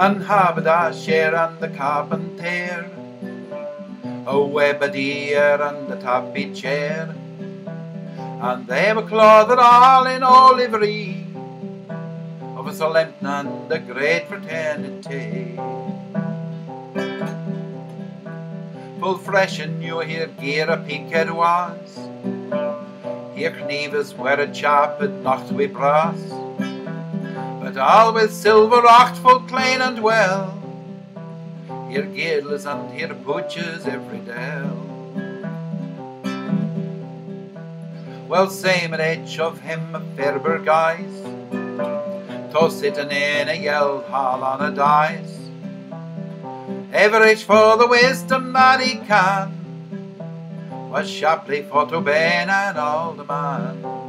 and haberdasher and the carpenter, a webadier and the tappy chair, and they were clothed all in all livery. Of a solemn and a great fraternity. Full fresh and new here gear a peaked was, here knives were a chap at nacht with brass, all with silver ocht full clean and well, here girdles and here pooches every day. Well, same at edge of him a Ferber guys, to sitting in a yell hall on a dice. Average for the wisdom that he can, was sharply for to Ben and all the man.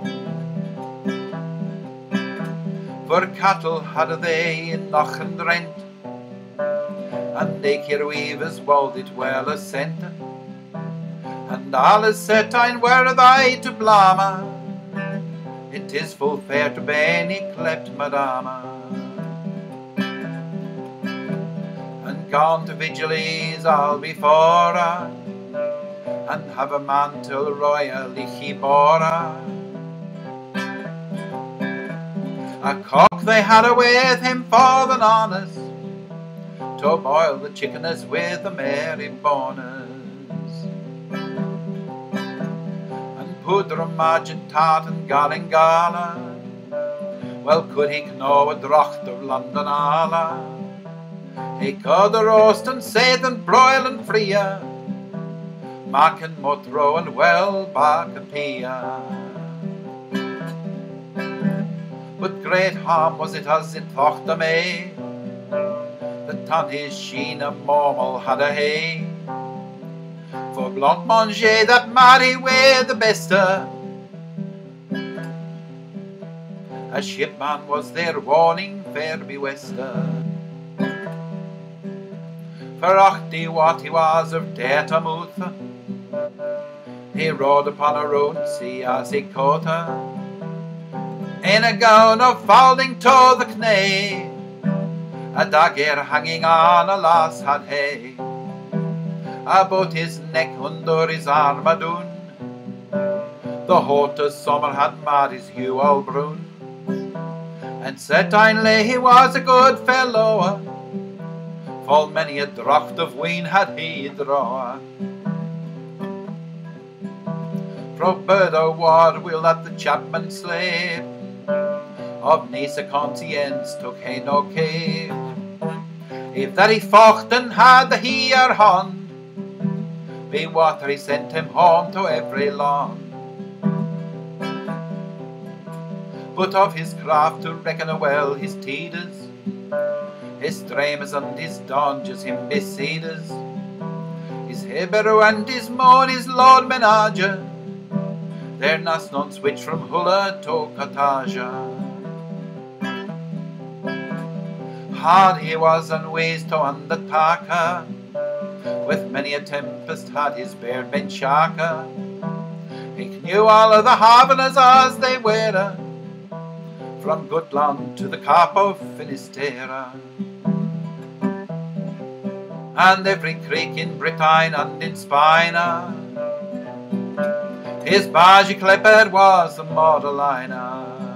For cattle had they in Loch and Rent, and they weavers walled it well a. And all is set in where they to blama, it is full fair to Benny clept madama. And gone to vigilies all before her, and have a mantle royally he bore her. A cock they had a with him for the honest, to boil the chickeners with the merry bonus. And put a margin tart and gala. Well, could he know a drocht of London alla? He could the roast and save and broil and frie, Mac and mutro and well back and pia. But great harm was it as it thought the may, that on his sheen a mormal had a hay. For Blanc Manger that marry were the bester. A shipman was their warning, fair be wester. For achty what he was of Dertamouth, he rode upon a road sea as he caught her. In a gown of falding to the knee, a dagger hanging on a lass had hay. About his neck under his arm a doon, the hottest summer had mad his hue all brune. And certainly he was a good fellow, full many a draught of wine had he draw. From Burdo ward will that the chapman sleep, of Nisa conscience took he no care. If that he fought and had the here hand, be water he sent him home to every land. But of his craft to reckon a well his teeders, his streamers and his donges him besieders, his Hebrew and his moan his lord menager, their nas non switch from Hula to Kataja. Hard he was and ways to undertake her, with many a tempest had his bear been shaka. He knew all of the harbours as they were, from Gutland to the Cape of Finisterre. And every creek in Britain and in Spina, his barge clipper was a Maudelayne.